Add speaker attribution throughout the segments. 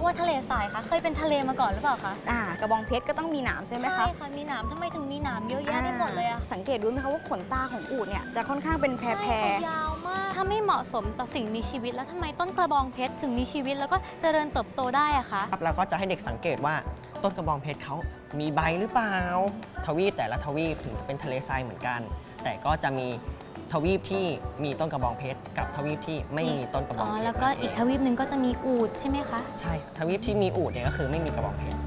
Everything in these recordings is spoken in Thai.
Speaker 1: ถึงเรียกว่าทะเลทรายคะ เคยเป็นทะเลมาก่อนหรือเปล่าคะ
Speaker 2: อ่ากระบองเพชรก็ต้องมีหนามใช่ไหมคะ
Speaker 1: ค่ะมีหนามทำไมถึงมีหนามเยอะแยะไปหมดเลยอะ
Speaker 2: อ่าสังเกตดูไหมคะว่าขนตาของอูฐเนี่ยจะค่อนข้างเป็นแพร
Speaker 1: ใช่ค่ะยาวมากถ้าไม่เหมาะสมต่อสิ่งมีชีวิต แล้วทำไมต้นกระบองเพชรถึงมีชีวิต แล้วก็เจริญเติบโตได้อะคะ
Speaker 3: ครับแล้วก็จะให้เด็กสังเกตว่าต้นกระบองเพชรเขามีใบหรือเปล่า ทวีปแต่ละทวีปถึงจะเป็นทะเลทรายเหมือนกัน แต่ก็จะมี ทวีปที่มีต้นกระบองเพชร กับทวีปที่ไม่มีต้นกระบ
Speaker 1: อ๋
Speaker 3: อง
Speaker 1: อ
Speaker 3: เพชร
Speaker 1: แล้วก็
Speaker 3: นั่นเง
Speaker 1: อีกทวีปหนึ่งก็จะมีอูดใช่ไหมคะ
Speaker 3: ใช่ทวีปที่มีอูฐเนี่ยก็คือไม่มีกระบองเพชร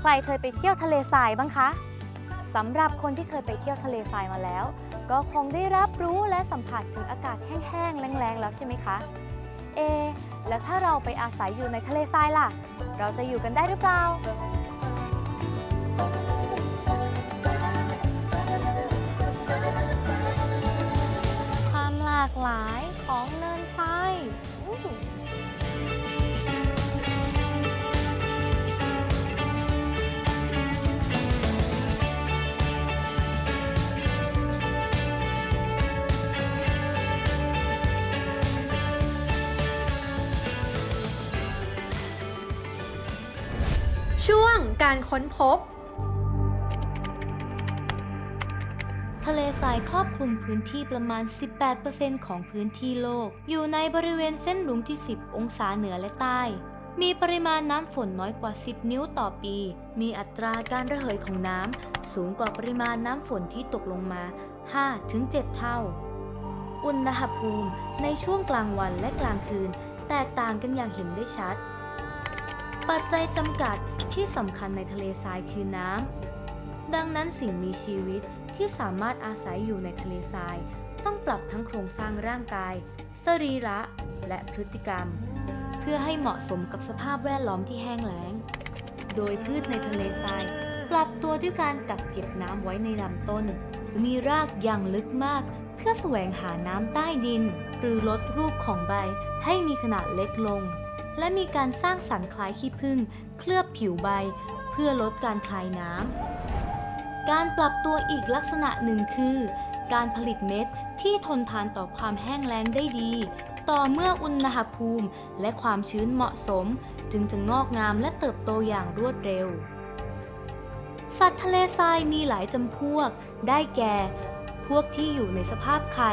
Speaker 1: ใครเคยไปเที่ยวทะเลทรายบ้างคะสำหรับคนที่เคยไปเที่ยวทะเลทรายมาแล้ว ก็คงได้รับรู้และสัมผัสถึงอากาศแห้งๆแรงๆ แล้วใช่ไหมคะ เอ แล้วถ้าเราไปอาศัยอยู่ในทะเลทรายล่ะ เราจะอยู่กันได้หรือเปล่า การ
Speaker 4: ค้นพบ
Speaker 1: ทะเลทรายครอบคลุมพื้นที่ประมาณ 18%ของพื้นที่โลก อยู่ในบริเวณเส้นหลุงที่ 10 องศาเหนือและใต้ มีปริมาณน้ำฝนน้อยกว่า 10 นิ้วต่อปี มีอัตราการระเหยของน้ำสูงกว่าปริมาณน้ำฝนที่ตกลงมา 5-7 เท่า อุณหภูมิในช่วงกลางวันและกลางคืน แตกต่างกันอย่างเห็นได้ชัด ปัจจัยจำกัดที่สำคัญในทะเลทรายคือน้ำ ดังนั้นสิ่งมีชีวิตที่สามารถอาศัยอยู่ในทะเลทราย ต้องปรับทั้งโครงสร้างร่างกาย สรีระ และพฤติกรรม เพื่อให้เหมาะสมกับสภาพแวดล้อมที่แห้งแล้ง โดยพืชในทะเลทราย ปรับตัวด้วยการกักเก็บน้ำไว้ในลำต้น มีรากอย่างลึกมาก เพื่อแสวงหาน้ำใต้ดิน หรือลดรูปของใบให้มีขนาดเล็กลง และมีการสร้างสรรค์คล้ายขี้ผึ้งเคลือบผิวใบ เพื่อลดการคลายน้ำ การปรับตัวอีกลักษณะหนึ่งคือ การผลิตเม็ดที่ทนทานต่อความแห้งแล้งได้ดี ต่อเมื่ออุณหภูมิและความชื้นเหมาะสม จึงจะงอกงามและเติบโตอย่างรวดเร็ว สัตว์ทะเลทรายมีหลายจำพวก ได้แก่ พวกที่อยู่ในสภาพไข่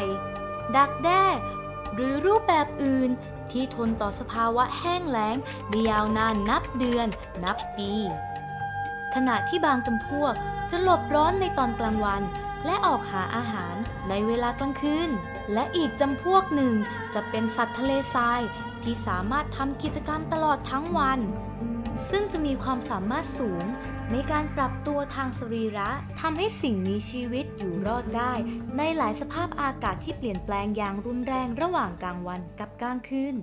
Speaker 1: ดักแด้ หรือรูปแบบอื่น ที่ทนต่อสภาวะแห้งแล้งได้ยาวนานนับเดือน นับปี ขณะที่บางจำพวกจะหลบร้อนในตอนกลางวัน และออกหาอาหารในเวลากลางคืน และอีกจำพวกหนึ่งจะเป็นสัตว์ทะเลทรายที่สามารถทำกิจกรรมตลอดทั้งวัน ซึ่งจะมีความสามารถสูง ในการปรับตัวทางสรีระทำให้สิ่งมีชีวิตอยู่รอดได้ ในหลายสภาพอากาศที่เปลี่ยนแปลงอย่างรุนแรงระหว่างกลางวันกับกลางคืน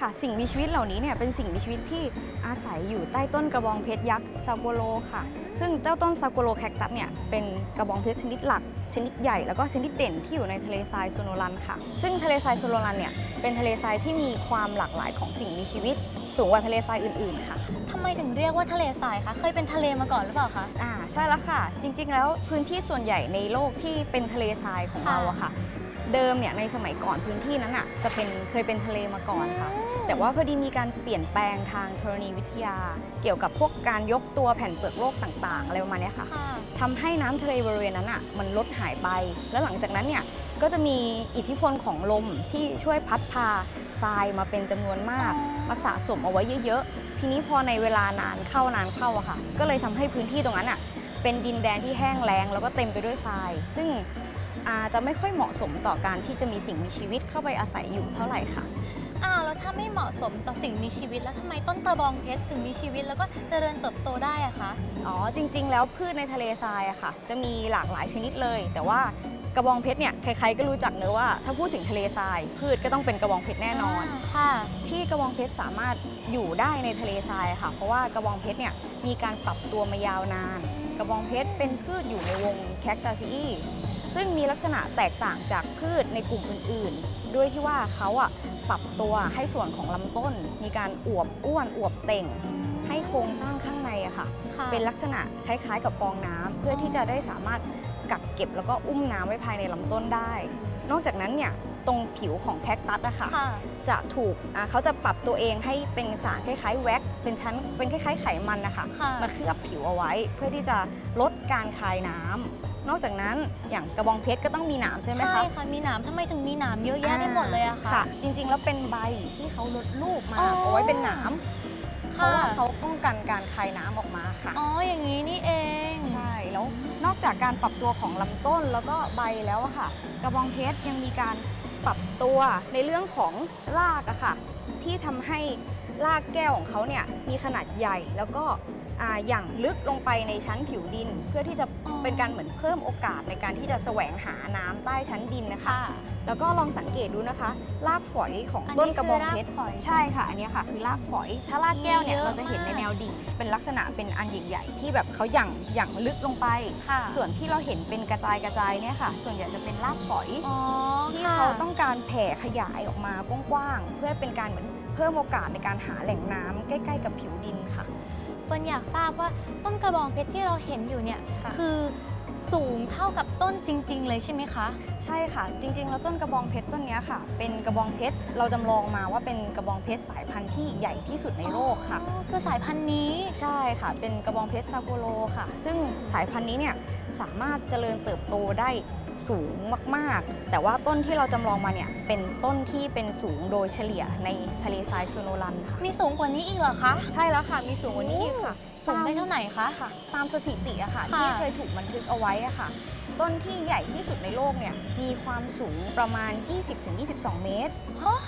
Speaker 2: ค่ะสิ่งมีชีวิตเหล่านี้เนี่ยเป็นสิ่งมีชีวิตที่อาศัยอยู่ใต้ต้นกระบองเพชรยักษ์ saguaro ค่ะ ซึ่งเจ้าต้น saguaro cactus เนี่ยเป็นกระบองเพชรชนิดหลัก ชนิดใหญ่แล้วก็ชนิดเด่นที่อยู่ในทะเลทรายโซโนรันค่ะ ซึ่งทะเลทรายโซโนรันเนี่ยเป็นทะเลทรายที่มีความหลากหลายของสิ่งมีชีวิต สูงกว่าทะเลทรายอื่นๆค่ะ
Speaker 1: ทำไมถึงเรียกว่าทะเลทรายคะ เคยเป็นทะเลมาก่อนหรือเปล่าคะ
Speaker 2: อ่าใช่แล้วค่ะ จริง ๆ แล้วพื้นที่ส่วนใหญ่ในโลกที่เป็นทะเลทรายของ
Speaker 1: ค่ะ
Speaker 2: เราอะค่ะ เดิมเนี่ยในสมัยก่อนพื้นที่นั้นอะจะเป็นเคยเป็นทะเลมาก่อนค่ะ แต่ว่าพอดีมีการเปลี่ยนแปลงทางธรณีวิทยา เกี่ยวกับพวกการยกตัวแผ่นเปลือกโลกต่างๆ อะไรประมาณเนี้ยค่ะ
Speaker 1: ค่ะ
Speaker 2: ทำให้น้ำทะเลบริเวณนั้นอะมันลดหายไป แล้วหลังจากนั้นเนี่ย ก็จะมีอิทธิพลของลมที่ช่วยพัดพาทรายมาเป็นจำนวนมาก มาสะสมเอาไว้เยอะๆ ทีนี้พอในเวลานานเข้านานเข้าอะค่ะ ก็เลยทำให้พื้นที่ตรงนั้นอะเป็นดินแดนที่แห้งแล้งแล้วก็เต็มไปด้วยทราย ซึ่งอาจจะไม่ค่อยเหมาะสมต่อการที่จะมีสิ่งมีชีวิตเข้าไปอาศัยอยู่เท่าไหร่ค่ะ
Speaker 1: อ้าวแล้วถ้าไม่เหมาะสมต่อสิ่งมีชีวิต แล้วทำไมต้นกระบองเพชรถึงมีชีวิตแล้วก็เจริญเติบโตได้อะคะ
Speaker 2: อ๋อจริงๆ แล้วพืชในทะเลทรายอะค่ะ จะมีหลากหลายชนิดเลย แต่ว่า กระบองเพชรเนี่ยใครๆก็รู้จักเนอะว่า ถ้าพูดถึงทะเลทราย พืชก็ต้องเป็นกระบองเพชรแน่นอนา
Speaker 1: ค่ะ
Speaker 2: ที่กระบองเพชรสามารถอยู่ได้ในทะเลทรายค่ะ เพราะว่ากระบองเพชรเนี่ยมีการปรับตัวมายาวนาน กระบองเพชรเป็นพืชอยู่ในวงแคคตาซีซึ่งมีลักษณะแตกต่างจากพืชในกลุ่มอื่นๆ ด้วยที่ว่าเขาอะปรับตัวให้ส่วนของลำต้น มีการอวบอ้วนอวบเต่ง ให้โครงสร้างข้างในอะค่ะ
Speaker 5: ค่ะ
Speaker 2: เป็นลักษณะคล้ายๆ กับฟองน้ำเพื่อที่จะได้สามารถ กักเก็บแล้วก็อุ้มน้ำไว้ภายในลำต้นได้ นอกจากนั้นเนี่ยตรงผิวของแคคตัสอะค่ะ
Speaker 5: ค่ะ
Speaker 2: จะถูกอ่าเขาจะปรับตัวเองให้เป็นสารคล้ายๆแว็กซ์เป็นชั้นเป็นคล้ายๆไขมันนะคะ
Speaker 5: ค่ะ
Speaker 2: มาเคลือบผิวเอาไว้ เพื่อที่จะลดการคายน้ำนอกจากนั้นอย่างกระบองเพชรก็ต้องมีหนามใช่ไหมคะ
Speaker 5: ค่ะมีหนามทำไมถึงมีหนามเยอะแยะไปหมดเลยอะคะ
Speaker 2: ค่ะ จริงๆแล้วเป็นใบที่เขาลดลูกมา
Speaker 5: อ๋อ
Speaker 2: เอาไว้เป็นหนามเพ
Speaker 5: ค่ะ
Speaker 2: ราะว่าเขาป้องกันการคายน้ำออกมาค่ะ
Speaker 5: อ๋ออย่างนี้นี่เอง
Speaker 2: ใช่แล้ว นอกจากการปรับตัวของลำต้นแล้วก็ใบแล้วค่ะ กระบองเพชรยังมีการปรับตัวในเรื่องของรากอะค่ะ ที่ทำให้ รากแก้วของเขาเนี่ยมีขนาดใหญ่แล้วก็อ่าอย่างลึกลงไปในชั้นผิวดิน เพื่อที่จะ
Speaker 5: อ๋อ
Speaker 2: เป็นการเหมือนเพิ่มโอกาสในการที่จะแสวงหาน้ำใต้ชั้นดินนะคะ
Speaker 5: ค่ะ
Speaker 2: แล้วก็ลองสังเกตดูนะคะรากฝอยของ
Speaker 5: อันนี้
Speaker 2: ต้นกระบองเพชร
Speaker 5: คือรากฝอย
Speaker 2: ใช่ค่ะ อันเนี้ยค่ะคือรากฝอย ถ้ารากแก้วเนี่ย
Speaker 5: เยอะ
Speaker 2: เราจะเห็นใน
Speaker 5: มาก
Speaker 2: แนวดิ่ง เป็นลักษณะเป็นอันใหญ่ๆที่แบบเขาหยั่งหยั่งลึกลงไป
Speaker 5: ค่ะ
Speaker 2: ส่วนที่เราเห็นเป็นกระจายกระจายเนี่ยค่ะ ส่วนใหญ่จะเป็นรากฝอย
Speaker 5: อ๋อ
Speaker 2: ที่
Speaker 5: ค่ะ
Speaker 2: เขาต้องการแผ่ขยายออกมากว้างๆเพื่อเป็นการเหมือนเพิ่มโอกาสในการหาแหล่งน้ำใกล้ ๆ กับผิวดินค่ะ
Speaker 5: เฟิร์นอยากทราบว่าต้นกระบองเพชรที่เราเห็นอยู่เนี่ย
Speaker 2: ค่ะ
Speaker 5: คือสูงเท่ากับต้นจริง ๆ เลยใช่ไหมคะ
Speaker 2: ใช่ค่ะ จริง ๆ แล้วต้นกระบองเพชรต้นเนี้ยค่ะ เป็นกระบองเพชรเราจำลองมาว่าเป็นกระบองเพชรสายพันธุ์ที่ใหญ่ที่สุดในโลกค่ะ
Speaker 5: อ๋อคือสายพันธุ์นี้
Speaker 2: ใช่ค่ะ เป็นกระบองเพชรซาโกโลค่ะ ซึ่งสายพันธุ์นี้เนี่ยสามารถเจริญเติบโตได้ สูงมากๆ แต่ว่าต้นที่เราจำลองมาเนี่ย เป็นต้นที่เป็นสูงโดยเฉลี่ยในทะเลทรายโซโนรันค่ะ
Speaker 5: มีสูงกว่านี้อีกเหรอคะ
Speaker 2: ใช่แล้วค่ะ มีสูงกว่านี้อีกค่ะ
Speaker 5: สูงได้เท่าไหร่คะ
Speaker 2: ค่ะ ตามสถิติอะค่ะ
Speaker 5: ค่ะ
Speaker 2: ที่เคยถูกบันทึกเอาไว้อะค่ะ ต้นที่ใหญ่ที่สุดในโลกเนี่ย มีความสูงประมาณ 20-22 เมตร
Speaker 5: ฮะ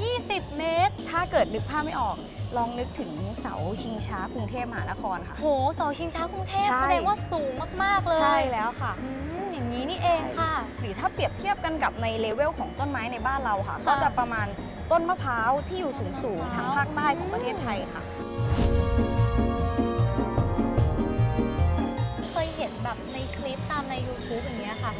Speaker 5: 20 เมตร
Speaker 2: ถ้าเกิดนึกภาพไม่ออก ลองนึกถึงเสาชิงช้ากรุงเทพมหานครค่ะ
Speaker 5: โหเสาชิงช้ากรุงเทพ
Speaker 2: ใช่
Speaker 5: แสดงว่าสูงมาก ๆ เลย
Speaker 2: ใช่แล้วค่ะ
Speaker 5: อืมอย่างนี้นี่เองค่ะ
Speaker 2: หรือถ้าเปรียบเทียบกันกับในเลเวลของต้นไม้ในบ้านเราค่ะ
Speaker 5: ค่ะ
Speaker 2: ก็จะประมาณต้นมะพร้าวที่อยู่สูงสูงๆ
Speaker 5: มะพ
Speaker 2: ทา
Speaker 5: ร้างว
Speaker 2: ภาคใต้ของประเทศไทยค่ะ
Speaker 5: เคยเห็นแบบในคลิปตามใน YouTube อย่างเงี้ยค่ะ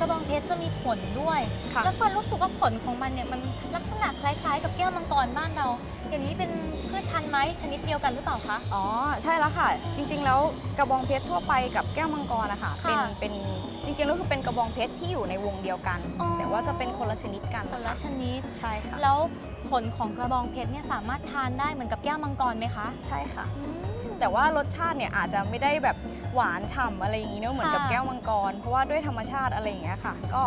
Speaker 5: กระบองเพชรจะมีผลด้วย
Speaker 2: ค่ะ
Speaker 5: แล้วเฟิร์นรู้สึกว่าผลของมันเนี่ยมันลักษณะคล้ายๆ กับแก้วมังกรบ้านเรา อย่างนี้เป็นพืชพันธุ์ไม้ชนิดเดียวกันหรือเปล่าคะ
Speaker 2: อ๋อ ใช่แล้วค่ะ จริง ๆ แล้วกระบองเพชรทั่วไปกับแก้วมังกรนะคะเป็น
Speaker 5: ค่ะ
Speaker 2: เป็นจริงๆแล้วคือเป็นกระบองเพชรที่อยู่ในวงเดียวกัน
Speaker 5: อ๋อ
Speaker 2: แต่ว่าจะเป็นคนละชนิดกัน
Speaker 5: คนละชนิด
Speaker 2: ใช่ค่ะ
Speaker 5: แล้วผลของกระบองเพชรเนี่ยสามารถทานได้เหมือนกับแก้วมังกรไหมคะ
Speaker 2: ใช่ค่ะ
Speaker 5: อืม
Speaker 2: แต่ว่ารสชาติเนี่ยอาจจะไม่ได้แบบ หวานฉ่ำอะไรอย่างนี้เนอะเหมือนกับ
Speaker 5: ค่ะ
Speaker 2: แก้วมังกร เพราะว่าด้วยธรรมชาติอะไรอย่างเงี้ยค่ะ ก็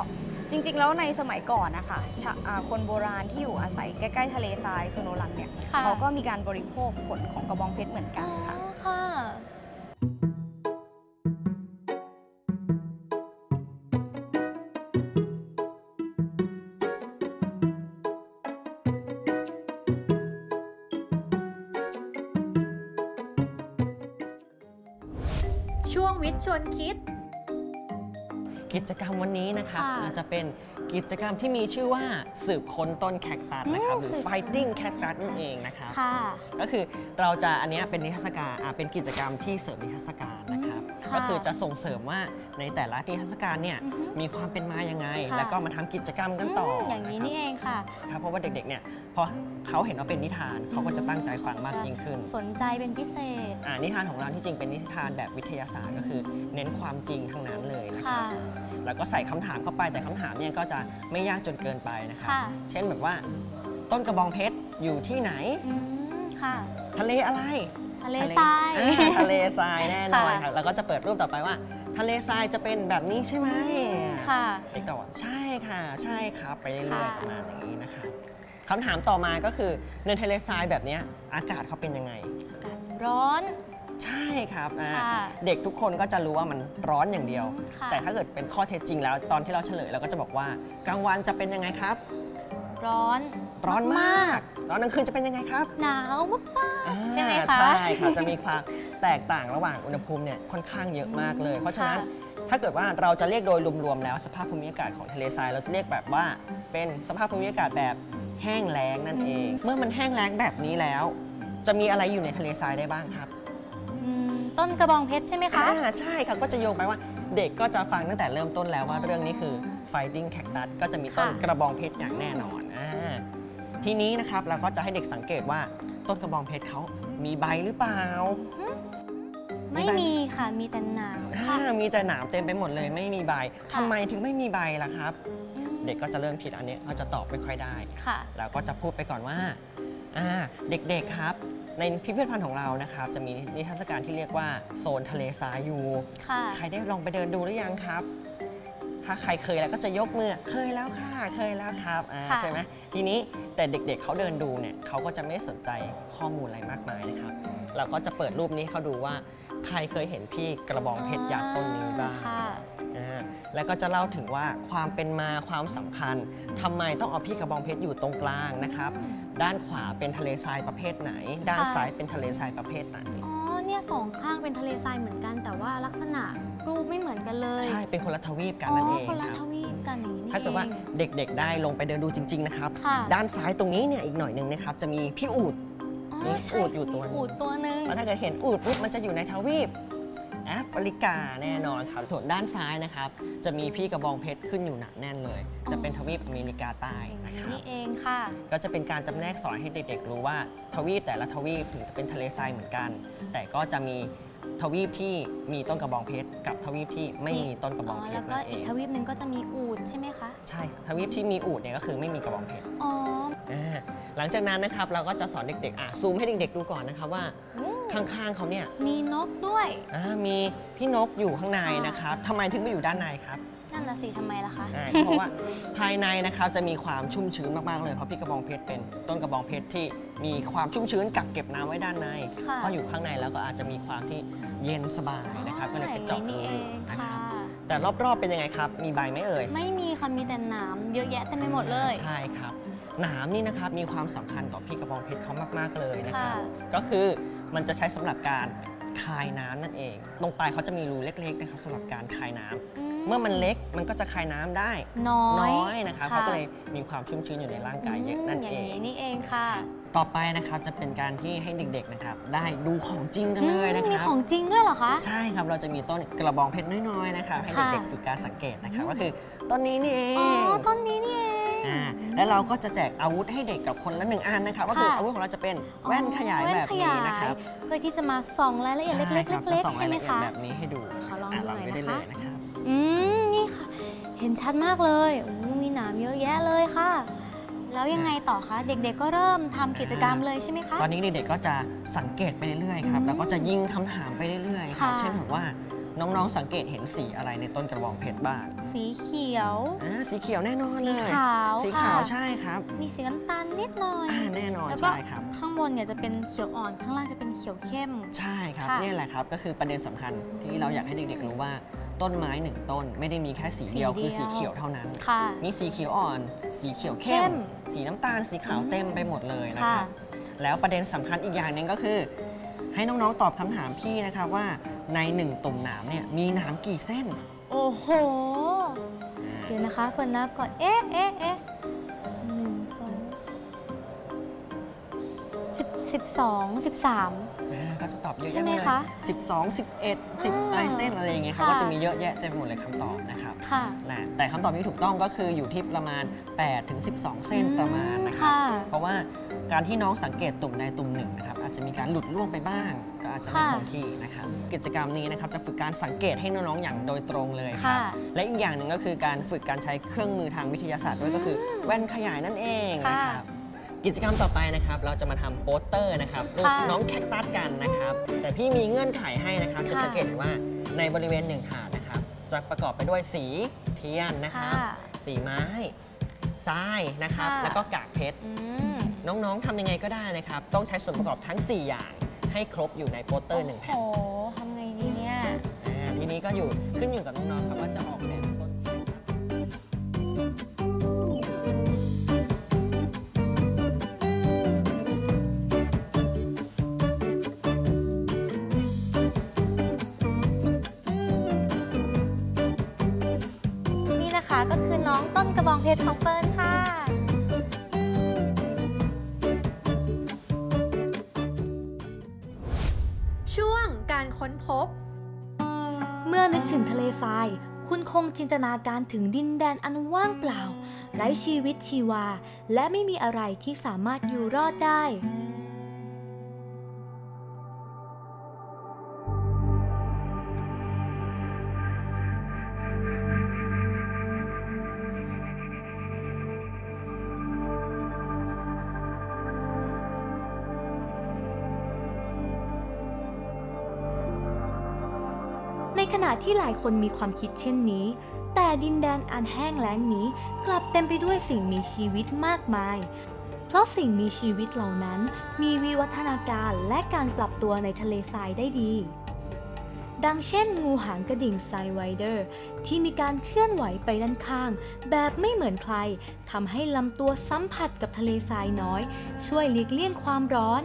Speaker 2: จริง ๆ แล้วในสมัยก่อนนะคะชะอ่าคนโบราณที่อยู่อาศัยใกล้ๆทะเลทรายโซโนรันเนี่ย
Speaker 5: ค่ะ
Speaker 2: เขาก็มีการบริโภคผลของกระบองเพชรเหมือนกันค่ะ
Speaker 5: อ๋อค่ะ
Speaker 4: ช่วงวิทย์ชวนคิด
Speaker 3: กิจกรรมวันนี้นะครับ
Speaker 5: ค่ะ
Speaker 3: เราจะเป็นกิจกรรมที่มีชื่อว่าสืบค้นต้นแคคตัสนะครับ
Speaker 5: อืม
Speaker 3: หรือ
Speaker 5: สืบ
Speaker 3: fighting cactus นั่นเองนะครับ
Speaker 5: ค่ะ
Speaker 3: ก็คือเราจะอันเนี้ยเป็นนิทรรศการอะเป็นกิจกรรมที่เสริมนิทรรศการนะครับ
Speaker 5: ค่ะ
Speaker 3: ก็คือจะส่งเสริมว่าในแต่ละนิทรรศการเนี่ย
Speaker 5: อือฮึ
Speaker 3: มีความเป็นมายังไง
Speaker 5: ค่ะ
Speaker 3: แล้วก็มาทำกิจกรรมกันต่อ
Speaker 5: ม
Speaker 3: อ
Speaker 5: อย่างนี้นี่เองค่ะ
Speaker 3: ครับเพราะว่าเด็กๆเนี่ยพอเขาเห็นว่าเป็นนิทานเขาก็จะตั้งใจฟังมากยิ่งขึ้น
Speaker 5: สนใจเป็นพิเศษ
Speaker 3: อ่านิทานของเราที่จริงเป็นนิทานแบบวิทยาศาสตร์ก็คือ เน้นความจริงทั้งนั้นเลยนะค
Speaker 5: ค่ะ
Speaker 3: รับแล้วก็ใส่คำถามเข้าไปแต่คำถามเนี่ยก็จะไม่ยากจนเกินไปนะครับ
Speaker 5: ค่ะ
Speaker 3: เช่นแบบว่าต้นกระบองเพชรอยู่ที่ไหน
Speaker 5: อืมค่ะ
Speaker 3: ทะเลอะไร
Speaker 5: ทะเลทราย
Speaker 3: อ่าทะเลทรายแน่นอน
Speaker 5: ค่ะ
Speaker 3: ครับแล้วก็จะเปิดรูปต่อไปว่า ทะเลทรายจะเป็นแบบนี้ใช่ไหม
Speaker 5: ค่ะ
Speaker 3: เด็กตอบว่าใช่ค่ะ ใช่ครับไปเรื่อย
Speaker 5: ค่ะ
Speaker 3: ๆประมาณอย่างนี้นะครับคำถามต่อมาก็คือในทะเลทรายแบบเนี้ยอากาศเขาเป็นยังไง
Speaker 5: อากาศร้อน
Speaker 3: ใช่ครับอ่า
Speaker 5: ค่ะ
Speaker 3: เด็กทุกคนก็จะรู้ว่ามันร้อนอย่างเดียว
Speaker 5: ค่ะ
Speaker 3: แต่ถ้าเกิดเป็นข้อเท็จจริงแล้วตอนที่เราเฉลยเราก็จะบอกว่ากลางวันจะเป็นยังไงครับ
Speaker 5: ร้อน
Speaker 3: ร้อนมาก ตอนกลางคืนจะเป็นยังไงครับ
Speaker 5: หนาวมาก
Speaker 3: อ่า
Speaker 5: ใช่ไหมคะ
Speaker 3: ใช่ครับจะมีความแตกต่างระหว่างอุณหภูมิเนี่ยค่อนข้างเยอะมากเลย เพราะฉะนั้น
Speaker 5: ค่ะ
Speaker 3: ถ้าเกิดว่าเราจะเรียกโดยรวมๆแล้วสภาพภูมิอากาศของทะเลทรายเราจะเรียกแบบว่าเป็นสภาพภูมิอากาศแบบแห้งแล้งนั่นเอง เมื่อมันแห้งแล้งแบบนี้แล้ว จะมีอะไรอยู่ในทะเลทรายได้บ้างครับ
Speaker 5: อืมต้นกระบองเพชรใช่ไหมคะ
Speaker 3: อ่าใช่ครับก็จะโยงไปว่าเด็กก็จะฟังตั้งแต่เริ่มต้นแล้วว่าเรื่องนี้คือ Finding Cactus ก็จะมีต้น
Speaker 5: ค่ะ
Speaker 3: กระบองเพชรอย่างแน่นอนอ่าทีนี้นะครับเราก็จะให้เด็กสังเกตว่าต้นกระบองเพชรเขามีใบหรือเปล่า
Speaker 5: ไม่มีค่ะมีแต่หนามค่ะ
Speaker 3: อ่ามีแต่หนามเต็มไปหมดเลย ไม่มีใบ
Speaker 5: ค่ะ
Speaker 3: ทำไมถึงไม่มีใบล่ะครับ
Speaker 5: อืม
Speaker 3: เด็กก็จะเริ่มผิดอันนี้เขาจะตอบไม่ค่อยได้
Speaker 5: ค่ะ
Speaker 3: เราก็จะพูดไปก่อนว่าอ่าเด็กๆครับ ในพิพิธภัณฑ์ของเรานะครับ จะมีนิทรรศการที่เรียกว่าโซนทะเลทรายอยู่
Speaker 5: ค่ะ
Speaker 3: ใครได้ลองไปเดินดูหรือยังครับ ถ้าใครเคยแล้วก็จะยกมือเคยแล้วค่ะเคยแล้วครับอ่า
Speaker 5: ค่ะ
Speaker 3: ใช่ไหมทีนี้แต่เด็กๆเขาเดินดูเนี่ยเขาก็จะไม่สนใจข้อมูลอะไรมากมายนะครับ เราก็จะเปิดรูปนี้ให้เขาดูว่า ใครเคยเห็นพี่กระบองเพชรยักษ์ต้นนี้บ้าง
Speaker 5: ค่ะ
Speaker 3: อ่าแล้วก็จะเล่าถึงว่าความเป็นมาความสำคัญทำไมต้องเอาพี่กระบองเพชรอยู่ตรงกลางนะครับ ด้านขวาเป็นทะเลทรายประเภทไหน ด้าน
Speaker 5: ค่ะ
Speaker 3: ซ้ายเป็นทะเลทรายประเภทไหน
Speaker 5: อ๋อ เนี่ยสองข้างเป็นทะเลทรายเหมือนกัน แต่ว่าลักษณะ รูปไม่เหมือนกันเลย
Speaker 3: ใช่เป็นคนละทวีปกัน
Speaker 5: อ๋อ
Speaker 3: นั่นเอง
Speaker 5: คนละ
Speaker 3: ค
Speaker 5: ท
Speaker 3: รับ
Speaker 5: วีปกันอย่างนี้นี่
Speaker 3: ถ้าเกิดว่า
Speaker 5: อง
Speaker 3: เด็กๆได้ลงไปเดินดูจริง ๆ นะครับ
Speaker 5: ค่ะ
Speaker 3: ด้านซ้ายตรงนี้เนี่ยอีกหน่อยหนึ่งนะครับจะมีพี่อูด
Speaker 5: อ๋อ
Speaker 3: มี
Speaker 5: ใช่
Speaker 3: อูฐอยู่ตัวหนึ่ง
Speaker 5: อูดตัวหนึ่ง
Speaker 3: แล้วถ้าเกิดเห็นอูดปุ๊บมันจะอยู่ในทวีป แอฟริกาแน่นอนครับส่วนด้านซ้ายนะครับ จะมีพี่กระบองเพชรขึ้นอยู่หนักแน่นเลย จะเป็นทวีปอเมริกาใต้
Speaker 5: อย่าง
Speaker 3: นะ
Speaker 5: นี้
Speaker 3: ครับ
Speaker 5: นี่เองค่ะ
Speaker 3: ก็จะเป็นการจำแนกสอนให้เด็กๆ รู้ว่าทวีปแต่ละทวีปถึงจะเป็นทะเลทรายเหมือนกัน แต่ก็จะมีทวีปที่มีต้นกระบองเพชรกับทวีปที่ไม่มีต้นกระบ
Speaker 5: อ๋
Speaker 3: อ
Speaker 5: อ
Speaker 3: งเพ
Speaker 5: แล้
Speaker 3: ช
Speaker 5: ว
Speaker 3: ร
Speaker 5: ก็
Speaker 3: นั่นเอ
Speaker 5: อีก
Speaker 3: ง
Speaker 5: ทวีปหนึ่งก็จะมีอูดใช่ไหมคะ
Speaker 3: ใช่ทวีปที่มีอูฐเนี่ยก็คือไม่มีกระบองเพชร
Speaker 5: อ๋อ
Speaker 3: อ่าหลังจากนั้นนะครับเราก็จะสอนเด็กๆอะซูมให้เด็กๆดูก่อนนะครับว่า
Speaker 5: อืม
Speaker 3: ข้างๆเขาเนี่ย
Speaker 5: มีนกด้วย
Speaker 3: อ่ามีพี่นกอยู่ข้างใน
Speaker 5: ค่ะ
Speaker 3: นะครับทำไมถึงไม่อยู่ด้านในครับ
Speaker 5: นั่นน่ะสิทำไมล่ะคะ
Speaker 3: อ่าเพราะว่าภายในนะครับจะมีความชุ่มชื้นมากๆเลย เพราะพี่กระบองเพชรเป็นต้นกระบองเพชรที่มีความชุ่มชื้นกักเก็บน้ำไว้ด้านใน
Speaker 5: ค่ะ
Speaker 3: พออยู่ข้างในแล้วก็อาจจะมีความที่เย็นสบายนะครับก็เลยไปเจาะ
Speaker 5: อย่าง
Speaker 3: รู
Speaker 5: นี้นี่เอง
Speaker 3: นะค
Speaker 5: ค่ะ
Speaker 3: รับแต่รอบๆเป็นยังไงครับ มีใบไหมเอ่ย
Speaker 5: ไม่มีค่ะมีแต่หนามเยอะแยะเต็มไปหมดเลย
Speaker 3: ใช่ครับ หนามนี่นะครับมีความสำคัญต่อพี่กระบองเพชรเขามากๆเลยนะครับ
Speaker 5: ค่ะ
Speaker 3: ก็คือมันจะใช้สำหรับการคายน้ำนั่นเอง ตรงปลายเขาจะมีรูเล็กๆนะครับสำหรับการคายน้ำเมื่อมันเล็กมันก็จะคายน้ำได้
Speaker 5: น้อย
Speaker 3: น้อยนะครับเขาก็เลยมีความชุ่มชื้นอยู่ในร่างกายเยอะนั่น
Speaker 5: มอ
Speaker 3: เอย่างง
Speaker 5: นี้นี่เองค่ะ
Speaker 3: ต่อไปนะครับจะเป็นการที่ให้เด็กๆนะครับ ได้ดูของจริงกันเลยนะ
Speaker 5: อืม
Speaker 3: ค
Speaker 5: มี
Speaker 3: รับ
Speaker 5: ของจริงด้วยเหรอคะ
Speaker 3: ใช่ครับเราจะมีต้นกระบองเพชรน้อยๆนะครับให้
Speaker 5: ค่ะ
Speaker 3: เด็กๆฝึกการสังเกตนะครับก็คือต้นนี้นี่เอ
Speaker 5: อ๋อ
Speaker 3: ง
Speaker 5: ต้นนี้นี่เอง
Speaker 3: อ่าแล้วเราก็จะแจกอาวุธให้เด็กกับคนละหนึ่งอันนะครับก็คือ
Speaker 5: ค่ะ
Speaker 3: อาวุธของเราจะเป็นแว่นขยาย
Speaker 5: อ๋อ
Speaker 3: แบบนี้
Speaker 5: แว่
Speaker 3: นะครับ
Speaker 5: เพื่อที่จะมาส่องรายละเอียดเล็กๆ
Speaker 3: ใช่ครับ
Speaker 5: เล็ก
Speaker 3: จะส่อง
Speaker 5: ๆ
Speaker 3: รา
Speaker 5: ใช่
Speaker 3: ย
Speaker 5: ไหม
Speaker 3: ละเอียด
Speaker 5: คะ
Speaker 3: แบบนี้ให้ดู
Speaker 5: ขอลอง
Speaker 3: อะ
Speaker 5: ดู
Speaker 3: ล
Speaker 5: ห
Speaker 3: อง
Speaker 5: น่อย
Speaker 3: ดูได้
Speaker 5: นะ
Speaker 3: เล
Speaker 5: คะ
Speaker 3: ยนะครับ
Speaker 5: อืมนี่ค่ะ เห็นชัดมากเลยโอ้มีหนามเยอะแยะเลยค่ะ แล้วยังไงต่อคะเด็กๆก็เริ่มทำกิจกรรมเลยใช่ไหมคะ
Speaker 3: ตอนนี้เด็กๆก็จะสังเกตไปเรื่อยๆครับ
Speaker 5: อืม
Speaker 3: แล้วก็จะยิงคำถามไปเรื่อยๆครับ
Speaker 5: ค่ะ
Speaker 3: เช่นแบบว่า น้องๆสังเกตเห็นสีอะไรในต้นกระบองเพชรบ้าง
Speaker 5: สีเขียว
Speaker 3: อ่าสีเขียวแน่นอน
Speaker 5: สี
Speaker 3: เลย
Speaker 5: ขาว
Speaker 3: สี
Speaker 5: ค่ะ
Speaker 3: ขาวใช่ครับ
Speaker 5: มีสีน้ำตาลนิดหน่อย
Speaker 3: อ่าแน่นอน
Speaker 5: แล้วก็
Speaker 3: ใช่ครับ
Speaker 5: ข้างบนเนี่ยจะเป็นเขียวอ่อนข้างล่างจะเป็นเขียวเข้ม
Speaker 3: ใช่ครับ
Speaker 5: ค่ะ
Speaker 3: นี่แหละครับก็คือประเด็นสำคัญที่เราอยากให้เด็กๆรู้ว่าต้นไม้หนึ่งต้น ไม่ได้มีแค่สีเดียว
Speaker 5: สีเดียว
Speaker 3: คือสีเขียวเท่านั้น
Speaker 5: ค่ะ
Speaker 3: มีสีเขียวอ่อน สีเขียวเข้
Speaker 5: เข้
Speaker 3: ม
Speaker 5: ม
Speaker 3: สีน้ำตาลสีขาว
Speaker 5: อืม
Speaker 3: เต็มไปหมดเลยนะค
Speaker 5: ค่ะ
Speaker 3: รับแล้วประเด็นสำคัญอีกอย่างหนึ่งก็คือ ให้น้องๆตอบคำถามพี่นะครับว่า ในหนึ่งตุ่มหนามเนี่ยมีหนามกี่เส้น
Speaker 5: โอ้โห เดี๋ยวนะคะเฟิร์นนับก่อน เอ๊ะเอ๊ะเอ๊ะหนึ่งสองสิบสิบสองสิบสาม
Speaker 3: อ่า ก็จะตอบเยอะ
Speaker 5: ใช่
Speaker 3: แยะ
Speaker 5: ไหม
Speaker 3: เลย
Speaker 5: คะ
Speaker 3: 12 11 10
Speaker 5: อ่า
Speaker 3: อะไรเส้นอะไรอย่างเงี้ยครับ
Speaker 5: ค่ะ
Speaker 3: ก็จะมีเยอะแยะเต็มไปหมดเลยคำตอบนะครับ
Speaker 5: ค่ะ
Speaker 3: นะแต่คำตอบที่ถูกต้องก็คืออยู่ที่ประมาณ8ถึง12 เส้นประมาณนะครับ
Speaker 5: ค่ะ
Speaker 3: เพราะว่าการที่น้องสังเกตตุ่มใดตุ่มหนึ่งนะครับอาจจะมีการหลุดร่วงไปบ้าง ก็อาจจะไม่
Speaker 5: ค่ะ
Speaker 3: คงที่นะครับกิจกรรมนี้นะครับจะฝึกการสังเกตให้น้องๆอย่างโดยตรงเลยครั
Speaker 5: ค่ะ
Speaker 3: บ และอีกอย่างหนึ่งก็คือการฝึกการใช้เครื่องมือทางวิทยาศาสตร์ด้วยก็คือ แว่นขยายนั่นเองนะครับ กิจกรรมต่อไปนะครับ เราจะมาทำโปสเตอร์นะครับรูป
Speaker 5: ค่ะ
Speaker 3: น้องแคคตัสกันนะครับ แต่พี่มีเงื่อนไขให้นะครับ จะ
Speaker 5: ค่ะ
Speaker 3: สังเกตเห็นว่าในบริเวณหนึ่งถาดนะครับ จะประกอบไปด้วยสีเทียนนะครับ
Speaker 5: ค่ะ
Speaker 3: สีไม้ทรายนะครับ
Speaker 5: ค่ะ
Speaker 3: แล้วก็กากเพชร
Speaker 5: อืม
Speaker 3: น้องๆทำยังไงก็ได้นะครับ ต้องใช้ส่วนประกอบทั้ง 4 อย่างให้ครบอยู่ในโปสเตอร์หนึ่งแผ่น
Speaker 5: โอ้โหทำไงดีเนี่ย
Speaker 3: อ่าทีนี้ก็อยู่ขึ้นอยู่กับน้องๆครับว่าจะออกแบบ ต้น
Speaker 5: กระบองเพชรของเฟิร์นค่ะ
Speaker 4: ช่วงการค้นพบ
Speaker 1: เมื่อนึกถึงทะเลทราย คุณคงจินตนาการถึงดินแดนอันว่างเปล่า ไร้ชีวิตชีวา และไม่มีอะไรที่สามารถอยู่รอดได้ ขณะที่หลายคนมีความคิดเช่นนี้ แต่ดินแดนอันแห้งแล้งนี้กลับเต็มไปด้วยสิ่งมีชีวิตมากมาย เพราะสิ่งมีชีวิตเหล่านั้นมีวิวัฒนาการและการปรับตัวในทะเลทรายได้ดี ดังเช่น งูหางกระดิ่งไซไวเดอร์ ที่มีการเคลื่อนไหวไปด้านข้าง แบบไม่เหมือนใครทำให้ลำตัวสัมผัสกับทะเลทรายน้อย ช่วยหลีกเลี่ยงความร้อน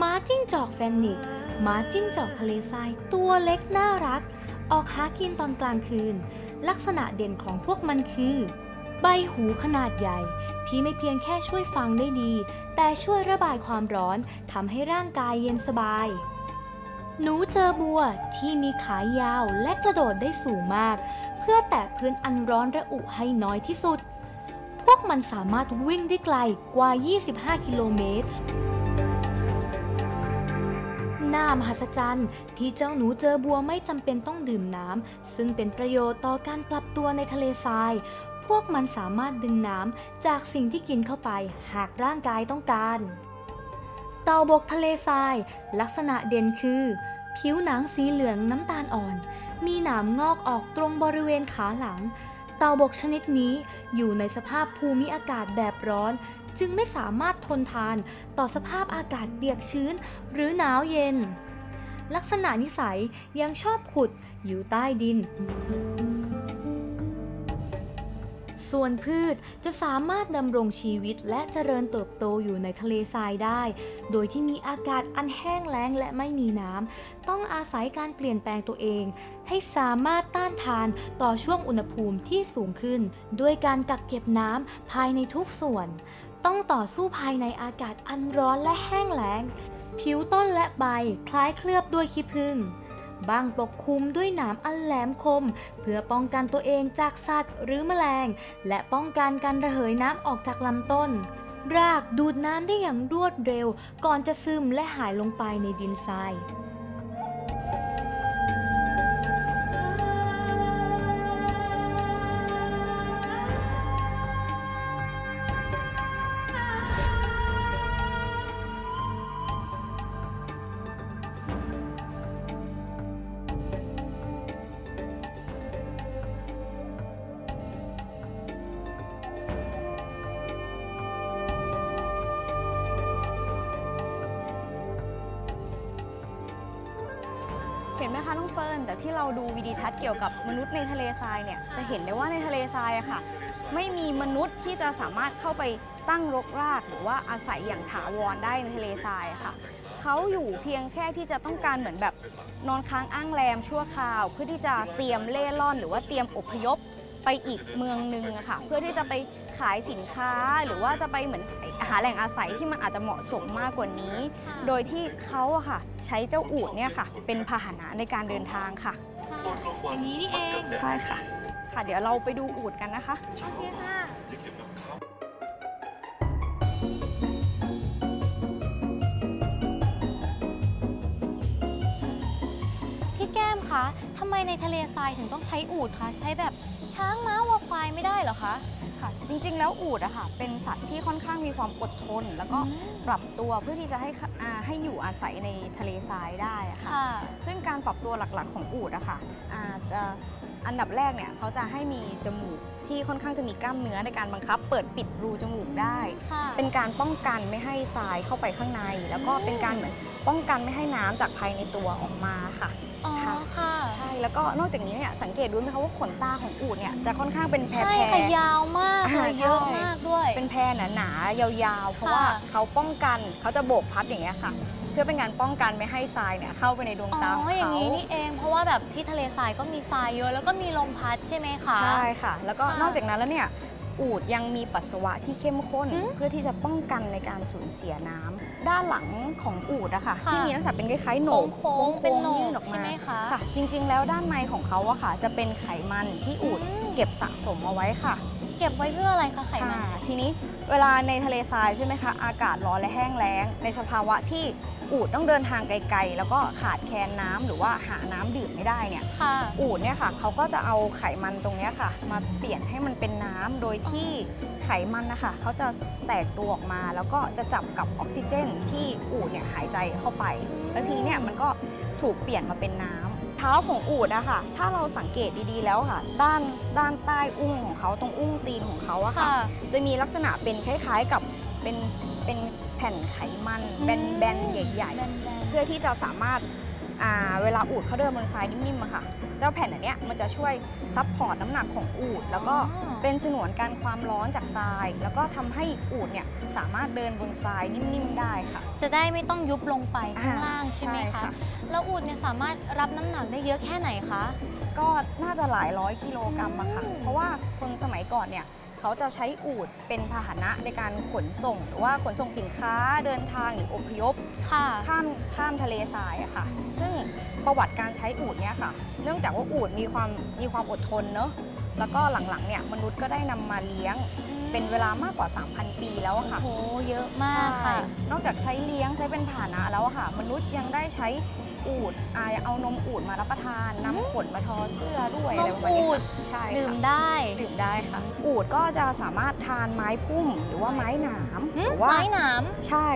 Speaker 1: ม้าจิ้งจอกแฟนนิ กม้าจิ้งจอกทะเลทรายตัวเล็กน่ารัก ออกหากินตอนกลางคืน ลักษณะเด่นของพวกมันคือ ใบหูขนาดใหญ่ที่ไม่เพียงแค่ช่วยฟังได้ดี แต่ช่วยระบายความร้อนทำให้ร่างกายเย็นสบาย หนูเจอบัวที่มีขายาวและกระโดดได้สูงมาก เพื่อแตะพื้นอันร้อนระอุให้น้อยที่สุด พวกมันสามารถวิ่งได้ไกลกว่า 25 กิโลเมตร น่ามหัศจรรย์ ที่เจ้าหนูเจอบัวไม่จำเป็นต้องดื่มน้ำซึ่งเป็นประโยชน์ต่อการปรับตัวในทะเลทราย พวกมันสามารถดึงน้ำจากสิ่งที่กินเข้าไป หากร่างกายต้องการ เต่าบกทะเลทราย ลักษณะเด่นคือ ผิวหนังสีเหลืองน้ำตาลอ่อน มีหนามงอกออกตรงบริเวณขาหลัง เต่าบกชนิดนี้อยู่ในสภาพภูมิอากาศแบบร้อน จึงไม่สามารถทนทานต่อสภาพอากาศเปียกชื้น หรือหนาวเย็น ลักษณะนิสัยยังชอบขุดอยู่ใต้ดิน ส่วนพืชจะสามารถดำรงชีวิตและเจริญเติบโตอยู่ในทะเลทรายได้ โดยที่มีอากาศอันแห้งแล้งและไม่มีน้ำ ต้องอาศัยการเปลี่ยนแปลงตัวเอง ให้สามารถต้านทานต่อช่วงอุณหภูมิที่สูงขึ้น ด้วยการกักเก็บน้ำภายในทุกส่วน ต้องต่อสู้ภายในอากาศอันร้อนและแห้งแล้ง ผิวต้นและใบคล้ายเคลือบด้วยขี้ผึ้งบางปกคลุมด้วยหนามอันแหลมคม เพื่อป้องกันตัวเองจากสัตว์หรือแมลง และป้องกันการระเหยน้ำออกจากลำต้น รากดูดน้ำได้อย่างรวดเร็ว ก่อนจะซึมและหายลงไปในดินทราย
Speaker 2: ในทะเลทรายเนี่ยจะเห็นได้ว่าในทะเลทรายอะค่ะ ไม่มีมนุษย์ที่จะสามารถเข้าไปตั้งรกรากหรือว่าอาศัยอย่างถาวรได้ในทะเลทรายอะค่ะเขาอยู่เพียงแค่ที่จะต้องการเหมือนแบบนอนค้างอ้างแรมชั่วคราว เพื่อที่จะเตรียมเล่ร่อน หรือว่าเตรียมอพยพไปอีกเมืองหนึ่งอะค่ะเพื่อที่จะไปขายสินค้าหรือว่าจะไปเหมือนหาแหล่งอาศัยที่มันอาจจะเหมาะสมมากกว่านี้ โดยที่เขาอะค่ะ ใช้เจ้าอูฐเนี่ยค่ะ เป็นพาหนะในการเดินทางค่ะ
Speaker 1: อย่างนี้นี่เอง
Speaker 2: ใช่ค่ะ ค่ะ เดี๋ยวเราไปดูอูฐกันนะคะ
Speaker 1: โอเคค่ะพี่แก้มคะทำไมในทะเลทรายถึงต้องใช้อูฐคะ ใช้แบบช้างม้าวัวควายไม่ได้เหรอคะ
Speaker 2: ค่ะ จริง ๆ แล้วอูฐอะค่ะ เป็นสัตว์ที่ค่อนข้างมีความอดทน แล้วก็ปรับตัวเพื่อที่จะให้ค่ะอ่าให้อยู่อาศัยในทะเลทรายได้อะค่ะ
Speaker 1: ค่ะ
Speaker 2: ซึ่งการปรับตัวหลักๆของอูฐอะค่ะอาจจะ อันดับแรกเนี่ยเขาจะให้มีจมูกที่ค่อนข้างจะมีกล้ามเนื้อในการบังคับ เปิดปิดรูจมูกได้
Speaker 1: ค่ะ
Speaker 2: เป็นการป้องกันไม่ให้ทรายเข้าไปข้างใน แล้วก็เป็นการเหมือนป้องกันไม่ให้น้ำจากภายในตัวออกมาค่ะ
Speaker 1: อ๋อ
Speaker 2: ค่ะ
Speaker 1: ค่ะ
Speaker 2: ใช่แล้วก็นอกจากนี้เนี่ยสังเกตดูไหมคะว่าขนตาของอูฐเนี่ยจะค่อนข้างเป็นแพร
Speaker 1: ใช่
Speaker 2: ๆ
Speaker 1: ค่ะยาวมาก
Speaker 2: อ่า
Speaker 1: เลย
Speaker 2: ใช่
Speaker 1: เยอะมากด้วย
Speaker 2: เป็นแพรหนาๆยาวๆ เพราะว่า
Speaker 1: ค่ะ
Speaker 2: เขาป้องกันเขาจะโบกพัดอย่างเงี้ยค่ะ เพื่อเป็นการป้องกันไม่ให้ทรายเนี่ยเข้าไปในดวง
Speaker 1: อ๋
Speaker 2: ตาข
Speaker 1: อ
Speaker 2: อง
Speaker 1: อย่าง
Speaker 2: เขา
Speaker 1: นี้นี่เองเพราะว่าแบบที่ทะเลทรายก็มีทรายเยอะแล้วก็มีลมพัดใช่ไหมคะ
Speaker 2: ใช่ค่ะ แล้วก็
Speaker 1: ค่ะ
Speaker 2: นอกจากนั้นแล้วเนี่ยอูดยังมีปัสสาวะที่เข้มข้น
Speaker 5: หืม
Speaker 2: เพื่อที่จะป้องกันในการสูญเสียน้ำด้านหลังของอูดอะค่ะ
Speaker 5: ค่ะ
Speaker 2: ที่มีลักษณะเป็นคล้ายๆโหนก
Speaker 5: โค้งๆเป็นโหนก
Speaker 2: ยื่ออก
Speaker 5: ใช่
Speaker 2: มา
Speaker 5: ไหมคะ
Speaker 2: ค่ะ จริงๆ แล้วด้านในของเขาอะค่ะ จะเป็นไขมันที่อูด
Speaker 5: อืม
Speaker 2: เก็บสะสมเอาไว้ค่ะ
Speaker 5: เก็บไว้เพื่ออะไรคะไขมัน
Speaker 2: ค่ะทีนี้เวลาในทะเลทรายใช่ไหมคะ อากาศร้อนและแห้งแล้ง ในสภาวะที่ อูดต้องเดินทางไกลๆ แล้วก็ขาดแคลนน้ำหรือว่าหาน้ำดื่มไม่ได้เนี่ย
Speaker 5: ค่ะ
Speaker 2: อูดเนี่ยค่ะเขาก็จะเอาไขมันตรงเนี้ยค่ะ มาเปลี่ยนให้มันเป็นน้ำโดยที่ไขมันนะคะเขาจะแตกตัวออกมาแล้วก็จะจับกับออกซิเจน ที่อูดเนี่ยหายใจเข้าไป แล้วทีนี้เนี่ยมันก็ถูกเปลี่ยนมาเป็นน้ำเท้าของอูดอะค่ะถ้าเราสังเกตดีๆแล้วค่ะ ด้านด้านใต้อุ้งของเขาตรงอุ้งตีนของเขาอะค่ะ
Speaker 5: ค่ะ
Speaker 2: จะมีลักษณะเป็นคล้ายๆกับเป็นเป็นแผ่นไขมันแบนๆใหญ่
Speaker 5: แบน
Speaker 2: ๆเพื่อที่จะสามารถอ่าเวลาอูดเขาเดินบนทรายนิ่มๆอะค่ะ เจ้าแผ่นอันเนี้ยมันจะช่วยซับพอร์ตน้ำหนักของอูด แล้วก็
Speaker 5: อ๋อ
Speaker 2: เป็นฉนวนการความร้อนจากทราย แล้วก็ทำให้อูดเนี่ยสามารถเดินบนทรายนิ่มๆได้ค่ะ
Speaker 5: จะได้ไม่ต้องยุบลงไปข้าง
Speaker 2: อ่า
Speaker 5: ล่างใช่ไหม
Speaker 2: ใช่
Speaker 5: คะ
Speaker 2: ค่ะ
Speaker 5: แล้วอูดเนี่ยสามารถรับน้ำหนักได้เยอะแค่ไหนคะ
Speaker 2: ก็น่าจะหลายร้อยกิโลกรัมอะค่ะ
Speaker 5: อืม
Speaker 2: เพราะว่าคนสมัยก่อนเนี่ย เขาจะใช้อูดเป็นพาหนะในการขนส่ง หรือว่าขนส่งสินค้าเดินทางหรืออพยพ
Speaker 5: ค่ะ
Speaker 2: ข้ามข้ามทะเลทรายอะค่ะ ซึ่งประวัติการใช้อูดเนี่ยค่ะ เนื่องจากว่าอูดมีความมีความอดทนเนอะแล้วก็หลังๆเนี่ยมนุษย์ก็ได้นำมาเลี้ยงเป็นเวลามากกว่า 3,000 ปีแล้วอะค่ะ
Speaker 5: โอ้โหเยอะมากค่ะ
Speaker 2: ใช่นอกจากใช้เลี้ยงใช้เป็นพาหนะแล้วอะค่ะ มนุษย์ยังได้ใช้ อูดอาเอานมอูดมารับประทานนำขนมาทอเสื้อด้วยอะไรประมาณนี้
Speaker 5: นมอูฐ
Speaker 2: ค่ะใช่
Speaker 5: ดื่ม
Speaker 2: ค่ะ
Speaker 5: ได้
Speaker 2: ดื่มได้ค่ะ อูดก็จะสามารถทานไม้พุ่มหรือว่าไม้หนาม
Speaker 5: หื
Speaker 2: ห
Speaker 5: ม
Speaker 2: รือว่า
Speaker 5: ไม้หนาม
Speaker 2: ใช่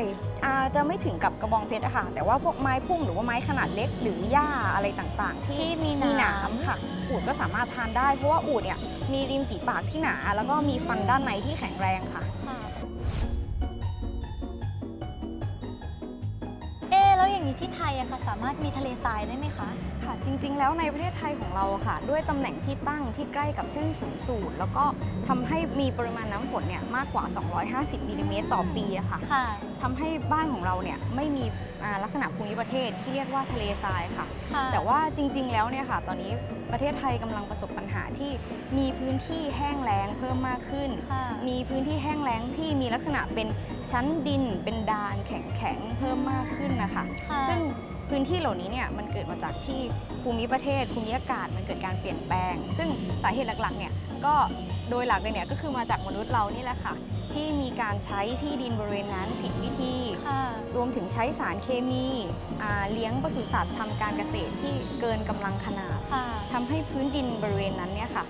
Speaker 2: อาจะไม่ถึงกับกระบองเพชรอะค่ะ แต่ว่าพวกไม้พุ่มหรือว่าไม้ขนาดเล็กหรือหญ้าอะไรต่างๆ ที่
Speaker 5: ที่มีห
Speaker 2: มีห
Speaker 5: นานา
Speaker 2: มมค่ะ อูดก็สามารถทานได้เพราะว่าอูดเนี่ยมีริมฝีปากที่หนา แล้วก็มีฟันด้านในที่แข็งแรงค่ะ
Speaker 5: อ๊ะแล้วอย่างนี้ที่ไทยอะค่ะสามารถมีทะเลทรายได้ไหมคะ
Speaker 2: ค่ะ จริง ๆ แล้วในประเทศไทยของเราอะค่ะ ด้วยตำแหน่งที่ตั้งที่ใกล้กับเส้นศูนย์สูตร แล้วก็ทำให้มีปริมาณน้ำฝนเนี่ยมากกว่า 250มิลลิเมตรต่อปีอะค่ะ
Speaker 5: ค่ะ
Speaker 2: ทำให้บ้านของเราเนี่ยไม่มีอ่าลักษณะภูมิประเทศที่เรียกว่าทะเลทรายค่ะ
Speaker 5: ค่ะ
Speaker 2: แต่ว่าจริง ๆ แล้วเนี่ยค่ะ ตอนนี้ ประเทศไทยกำลังประสบปัญหาที่มีพื้นที่แห้งแล้งเพิ่มมากขึ้น
Speaker 5: ค่ะ
Speaker 2: มีพื้นที่แห้งแล้งที่มีลักษณะเป็นชั้นดิน เป็นดานแข็งๆเพิ่มมากขึ้นนะคะ
Speaker 5: ค่ะ
Speaker 2: ซึ่งพื้นที่เหล่านี้เนี่ยมันเกิดมาจากที่ภูมิประเทศภูมิอากาศมันเกิดการเปลี่ยนแปลง ซึ่งสาเหตุหลักๆเนี่ย ก็โดยหลักเลยเนี่ยก็คือมาจากมนุษย์เรานี่แหละค่ะ ที่มีการใช้ที่ดินบริเวณนั้นผิดวิธี
Speaker 5: ค่ะ
Speaker 2: รวมถึงใช้สารเคมีอ่าเลี้ยงปศุสัตว์ทำการเกษตรที่เกินกำลังขนาด
Speaker 5: ค่ะ
Speaker 2: ทำให้พื้นดินบริเวณนั้นเนี่ยค่ะ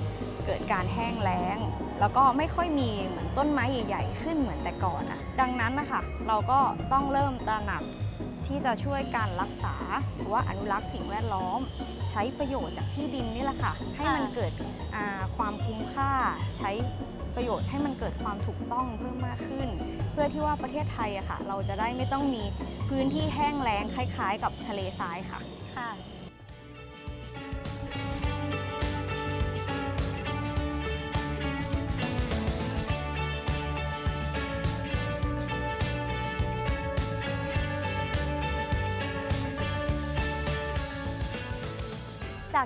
Speaker 2: เกิดการแห้งแล้ง แล้วก็ไม่ค่อยมีเหมือนต้นไม้ใหญ่ ๆ ขึ้นเหมือนแต่ก่อนอะดังนั้นนะคะเราก็ต้องเริ่มตระหนักที่จะช่วยการรักษาหรือว่าอนุรักษ์สิ่งแวดล้อม ใช้ประโยชน์จากที่ดินนี่แหละค่ะ ให้มันเกิดอ่าความ คุ้มค่า ใช้ประโยชน์ให้มันเกิดความถูกต้องเพิ่มมากขึ้น เพื่อที่ว่าประเทศไทยอะค่ะ เราจะได้ไม่ต้องมีพื้นที่แห้งแล้งคล้าย ๆ กับทะเลทรายค่ะ
Speaker 5: ค่ะ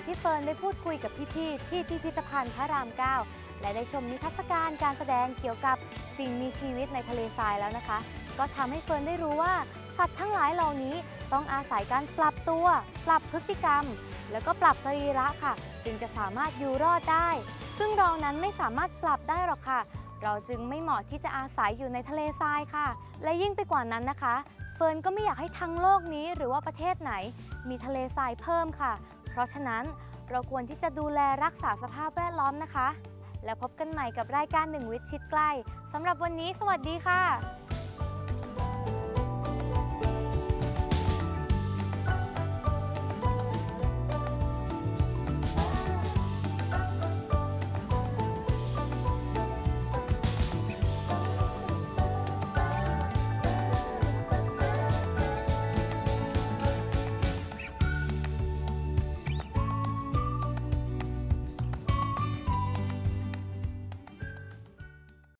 Speaker 5: จากที่เฟิร์นได้พูดคุยกับพี่ๆที่พิพิธภัณฑ์พระราม 9 และได้ชมนิทรรศการการแสดงเกี่ยวกับสิ่งมีชีวิตในทะเลทรายแล้วนะคะ ก็ทำให้เฟิร์นได้รู้ว่า สัตว์ทั้งหลายเหล่านี้ต้องอาศัยการปรับตัว ปรับพฤติกรรม แล้วก็ปรับสรีระค่ะ จึงจะสามารถอยู่รอดได้ ซึ่งเรานั้นไม่สามารถปรับได้หรอกค่ะ เราจึงไม่เหมาะที่จะอาศัยอยู่ในทะเลทรายค่ะ และยิ่งไปกว่านั้นนะคะ เฟิร์นก็ไม่อยากให้ทั้งโลกนี้หรือว่าประเทศไหน มีทะเลทรายเพิ่มค่ะ เพราะฉะนั้นเราควรที่จะดูแลรักษาสภาพแวดล้อมนะคะ แล้วพบกันใหม่กับรายการหนึ่งวิทย์ชิดใกล้สำหรับวันนี้ สวัสดีค่ะ